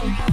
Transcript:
Bye.